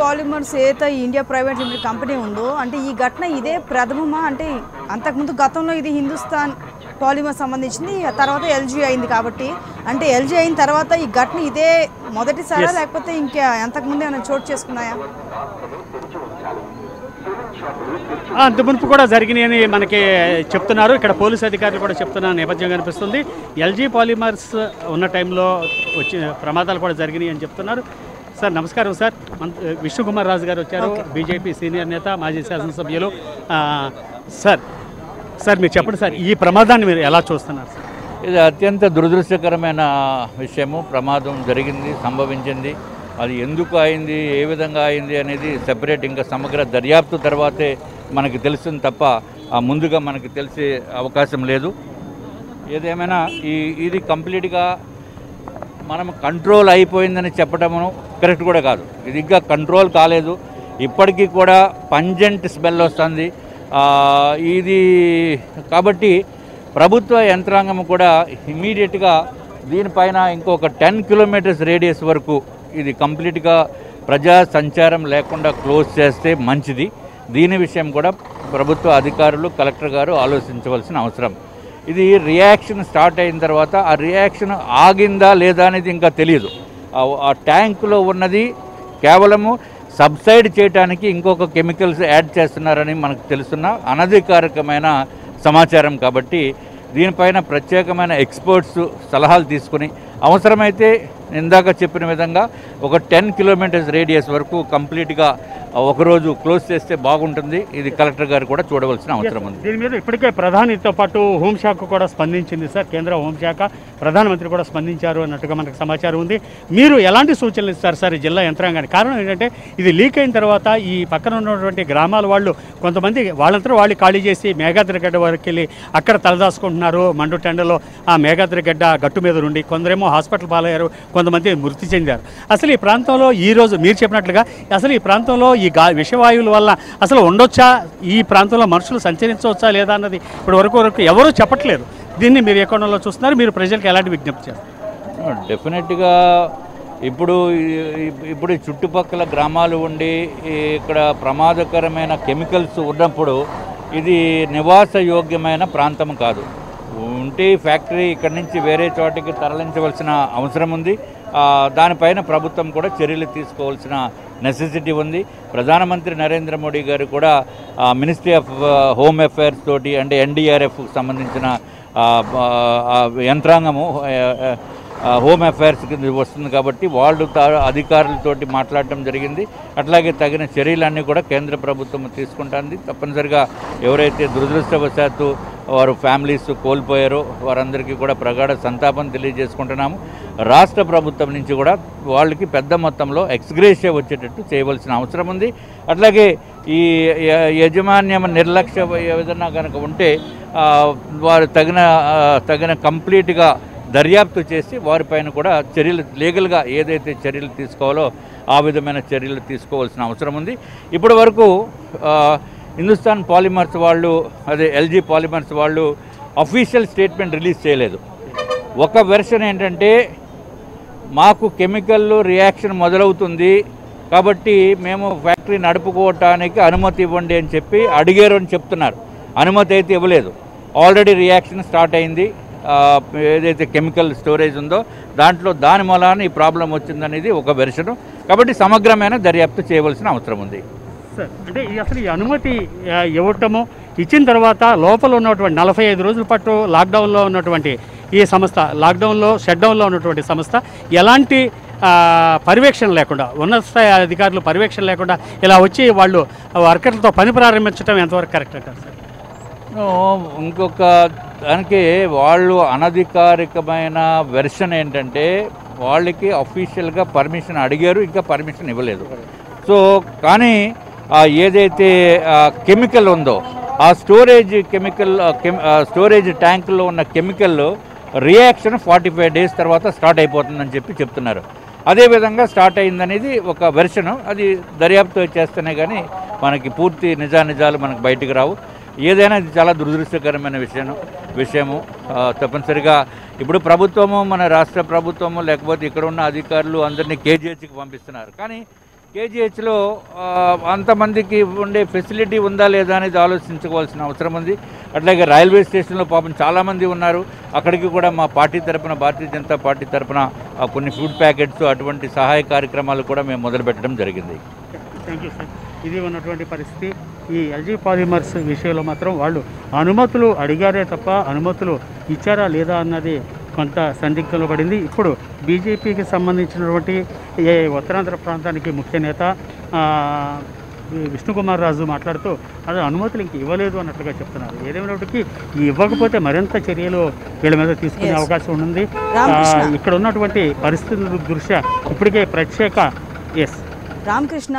Polymers ఏదైతే India private limited company ఉందో అంటే ఈ ఘటన ఇదే ప్రథమమా? అంటే అంతకుముందు గతంలో ఇది హిందుస్థాన్ పాలిమర్ సంబంధించింది తర్వాత ఎల్జీ అయింది కాబట్టి. అంటే ఎల్జీ అయిన తర్వాత ఈ ఘటన ఇదే మొదటిసారా లేకపోతే ఇంకా అంతకుముందు ఏమైనా చోటు చేసుకున్నాయా? ఆ, అంత మునుపు కూడా జరిగినాయని మనకి చెప్తున్నారు. ఇక్కడ పోలీసు అధికారులు కూడా చెప్తున్న నేపథ్యం కనిపిస్తుంది. ఎల్జీ పాలిమర్స్ ఉన్న టైంలో వచ్చి ప్రమాదాలు కూడా జరిగినాయి అని చెప్తున్నారు. సార్ నమస్కారం సార్. విష్ణుకుమార్ రాజు గారు వచ్చారు. బీజేపీ సీనియర్ నేత మాజీ శాసనసభ్యులు. సార్ సార్ మీరు చెప్పండి సార్ ఈ ప్రమాదాన్ని మీరు ఎలా చూస్తున్నారు సార్? ఇది అత్యంత దురదృష్టకరమైన విషయము. ప్రమాదం జరిగింది సంభవించింది. అది ఎందుకు అయింది ఏ విధంగా అయింది అనేది సెపరేట్ ఇంకా సమగ్ర దర్యాప్తు తర్వాతే మనకి తెలుస్తుంది తప్ప ముందుగా మనకి తెలిసే అవకాశం లేదు. ఏదేమైనా ఈ ఇది కంప్లీట్గా మనం కంట్రోల్ అయిపోయిందని చెప్పడము కరెక్ట్ కూడా కాదు. ఇది ఇంకా కంట్రోల్ కాలేదు. ఇప్పటికీ కూడా పంజెంట్ స్మెల్ వస్తుంది. ఇది కాబట్టి ప్రభుత్వ యంత్రాంగం కూడా ఇమీడియట్గా దీనిపైన ఇంకొక టెన్ కిలోమీటర్స్ రేడియస్ వరకు ఇది కంప్లీట్గా ప్రజా సంచారం లేకుండా క్లోజ్ చేస్తే మంచిది. దీని విషయం కూడా ప్రభుత్వ అధికారులు కలెక్టర్ గారు ఆలోచించవలసిన అవసరం. ఇది రియాక్షన్ స్టార్ట్ అయిన తర్వాత ఆ రియాక్షన్ ఆగిందా లేదా అనేది ఇంకా తెలియదు ఆ- ట్యాంకులో ఉన్నది కేవలము సబ్సైడ్ చేయడానికి ఇంకొక కెమికల్స్ యాడ్ చేస్తున్నారని మనకు తెలుస్తున్న అనధికారికమైన సమాచారం కాబట్టి దీనిపైన ప్రత్యేకమైన ఎక్స్పర్ట్స్ సలహాలు తీసుకుని అవసరమైతే ఇందాక చెప్పిన విధంగా ఒక టెన్ కిలోమీటర్స్ రేడియస్ వరకు కంప్లీట్గా ఒకరోజు క్లోజ్ చేస్తే బాగుంటుంది. ఇది కలెక్టర్ గారు కూడా చూడవలసిన అవసరం ఉంది. దీని మీద ఇప్పటికే ప్రధానితో పాటు హోంశాఖ కూడా స్పందించింది సార్ కేంద్ర హోంశాఖ ప్రధానమంత్రి కూడా స్పందించారు అన్నట్టుగా మనకు సమాచారం ఉంది. మీరు ఎలాంటి సూచనలు ఇస్తారు సార్ ఈ జిల్లా యంత్రాంగానికి? కారణం ఏంటంటే ఇది లీక్ అయిన తర్వాత ఈ పక్కన ఉన్నటువంటి గ్రామాల వాళ్ళు కొంతమంది వాళ్ళంతా వాళ్ళు ఖాళీ చేసి మేఘాద్రిగడ్డ వరకు వెళ్ళి అక్కడ తలదాచుకుంటున్నారు. మండు టెండలో ఆ మేఘాద్రిగడ్డ గట్టు మీద నుండి కొందరేమో హాస్పిటల్ పాలయ్యారు కొంతమంది మృతి చెందారు. అసలు ఈ ప్రాంతంలో ఈరోజు మీరు చెప్పినట్లుగా అసలు ఈ ప్రాంతంలో ఈ గా విషవాయువుల వల్ల అసలు ఉండొచ్చా? ఈ ప్రాంతంలో మనుషులు సంచరించవచ్చా లేదా అన్నది ఇప్పటి వరకు వరకు ఎవరూ చెప్పట్లేదు. దీన్ని మీరు ఎక్కడంలో చూస్తున్నారు? మీరు ప్రజలకు ఎలాంటి విజ్ఞప్తి చేస్తారు డెఫినెట్గా ఇప్పుడు ఇప్పుడు ఈ చుట్టుపక్కల గ్రామాలు ఉండి ఇక్కడ ప్రమాదకరమైన కెమికల్స్ ఉన్నప్పుడు ఇది నివాస యోగ్యమైన ప్రాంతం కాదు. ఉంటే ఫ్యాక్టరీ ఇక్కడి నుంచి వేరే చోటికి తరలించవలసిన అవసరం ఉంది. దానిపైన ప్రభుత్వం కూడా చర్యలు తీసుకోవాల్సిన నెసెసిటీ ఉంది. ప్రధానమంత్రి నరేంద్ర మోడీ గారు కూడా మినిస్ట్రీ ఆఫ్ హోమ్ అఫైర్స్ తోటి అంటే ఎన్డీఆర్ఎఫ్కి సంబంధించిన యంత్రాంగము హోమ్ అఫైర్స్ కింద వస్తుంది కాబట్టి వాళ్ళు అధికారులతోటి మాట్లాడటం జరిగింది. అట్లాగే తగిన చర్యలన్నీ కూడా కేంద్ర ప్రభుత్వం తీసుకుంటుంది. తప్పనిసరిగా ఎవరైతే దురదృష్టవశాత్తు వారు ఫ్యామిలీస్ కోల్పోయారో. వారందరికీ కూడా ప్రగాఢ సంతాపం తెలియజేసుకుంటున్నాము. రాష్ట్ర ప్రభుత్వం నుంచి కూడా వాళ్ళకి పెద్ద మొత్తంలో ఎక్స్గ్రేషియా వచ్చేటట్టు చేయవలసిన అవసరం ఉంది. అట్లాగే ఈ యాజమాన్యం యజమాన్యం నిర్లక్ష్య ఏదైనా కనుక ఉంటే వారు తగిన తగిన కంప్లీట్గా దర్యాప్తు చేసి వారిపైన కూడా చర్యలు లీగల్గా ఏదైతే చర్యలు తీసుకోవాలో ఆ విధమైన చర్యలు తీసుకోవాల్సిన అవసరం ఉంది. ఇప్పటి వరకు హిందుస్థాన్ పాలిమర్స్ వాళ్ళు అదే ఎల్జీ పాలిమర్స్ వాళ్ళు అఫీషియల్ స్టేట్మెంట్ రిలీజ్ చేయలేదు. ఒక వెర్షన్ ఏంటంటే మాకు కెమికల్ రియాక్షన్ మొదలవుతుంది కాబట్టి మేము ఫ్యాక్టరీ నడుపుకోవటానికి అనుమతి ఇవ్వండి అని చెప్పి అడిగారు అని చెప్తున్నారు. అనుమతి అయితే ఇవ్వలేదు. ఆల్రెడీ రియాక్షన్ స్టార్ట్ అయింది. ఏదైతే కెమికల్ స్టోరేజ్ ఉందో దాంట్లో దాని మూలాన ఈ ప్రాబ్లం వచ్చిందనేది ఒక వెర్షను కాబట్టి సమగ్రమైన దర్యాప్తు చేయవలసిన అవసరం ఉంది. సార్ అంటే అసలు ఈ అనుమతి ఇవ్వటము ఇచ్చిన తర్వాత లోపల ఉన్నటువంటి నలభై ఐదు రోజుల పాటు లాక్డౌన్లో ఉన్నటువంటి ఈ సంస్థ లాక్డౌన్లో షట్డౌన్లో ఉన్నటువంటి సంస్థ ఎలాంటి పర్యవేక్షణ లేకుండా ఉన్నత స్థాయి అధికారులు పర్యవేక్షణ లేకుండా ఇలా వచ్చి వాళ్ళు వర్కర్లతో పని ప్రారంభించడం ఎంతవరకు కరెక్ట్ అంటారు సార్? ఇంకొక దానికి వాళ్ళు అనధికారికమైన వెర్షన్ ఏంటంటే వాళ్ళకి అఫీషియల్గా పర్మిషన్ అడిగారు ఇంకా పర్మిషన్ ఇవ్వలేదు. సో కానీ ఏదైతే కెమికల్ ఉందో ఆ స్టోరేజ్ కెమికల్ స్టోరేజ్ ట్యాంకుల్లో ఉన్న chemical reaction forty five days తర్వాత స్టార్ట్ అయిపోతుందని చెప్పి చెప్తున్నారు. అదేవిధంగా స్టార్ట్ అయిందనేది ఒక వెర్షను. అది దర్యాప్తు చేస్తేనే కానీ మనకి పూర్తి నిజానిజాలు మనకు బయటకు రావు. ఏదైనా ఇది చాలా దురదృష్టకరమైన విషయం విషయము. తప్పనిసరిగా ఇప్పుడు ప్రభుత్వము మన రాష్ట్ర ప్రభుత్వము లేకపోతే ఇక్కడ ఉన్న అధికారులు అందరినీ కేజీహెచ్కి పంపిస్తున్నారు. కానీ కేజీహెచ్లో అంతమందికి ఉండే ఫెసిలిటీ ఉందా లేదా అనేది ఆలోచించుకోవాల్సిన అవసరం ఉంది. అట్లాగే రైల్వే స్టేషన్లో పాపం చాలామంది ఉన్నారు. అక్కడికి కూడా మా పార్టీ తరపున భారతీయ జనతా పార్టీ తరపున కొన్ని ఫుడ్ ప్యాకెట్స్ అటువంటి సహాయ కార్యక్రమాలు కూడా మేము మొదలుపెట్టడం జరిగింది. Thank you sir. ఇది ఉన్నటువంటి పరిస్థితి. ఈ ఎల్జీ పాలిమర్స్ విషయంలో మాత్రం వాళ్ళు అనుమతులు అడిగారే తప్ప అనుమతులు ఇచ్చారా లేదా అన్నది కొంత సందిగ్ధంలో పడింది ఇప్పుడు బీజేపీకి సంబంధించినటువంటి ఏ ఉత్తరాంధ్ర ప్రాంతానికి ముఖ్య నేత విష్ణుకుమార్ రాజు మాట్లాడుతూ అది అనుమతులు ఇంక ఇవ్వలేదు అన్నట్లుగా చెప్తున్నారు. ఏదేమైనప్పటికీ ఈ ఇవ్వకపోతే మరింత చర్యలు వీళ్ళ మీద తీసుకునే. అవకాశం ఉంది. ఇక్కడ ఉన్నటువంటి పరిస్థితుల దృష్ట్యా ఇప్పటికే ప్రత్యేక ఎస్ రామకృష్ణ.